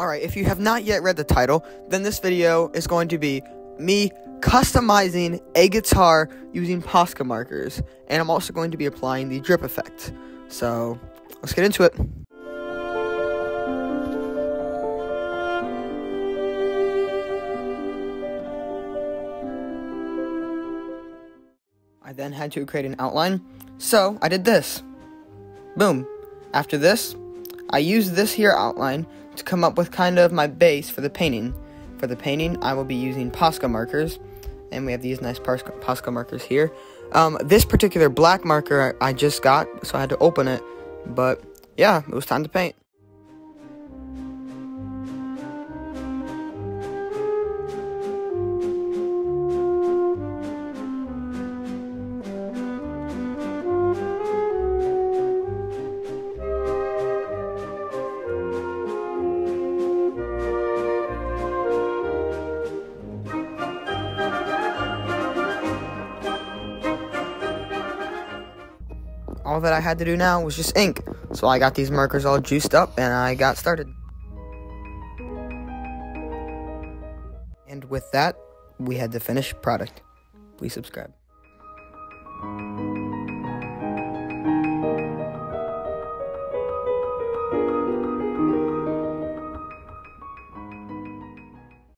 Alright, if you have not yet read the title, then this video is going to be me customizing a guitar using Posca markers. And I'm also going to be applying the drip effect. So, let's get into it. I then had to create an outline, so I did this. Boom. After this, I used this here outline to come up with kind of my base for the painting. For the painting, I will be using Posca markers, and we have these nice Posca markers here. Um, this particular black marker I just got, so I had to open it, but yeah, it was time to paint. All that I had to do now was just ink. So I got these markers all juiced up and I got started. And with that, we had the finished product. Please subscribe.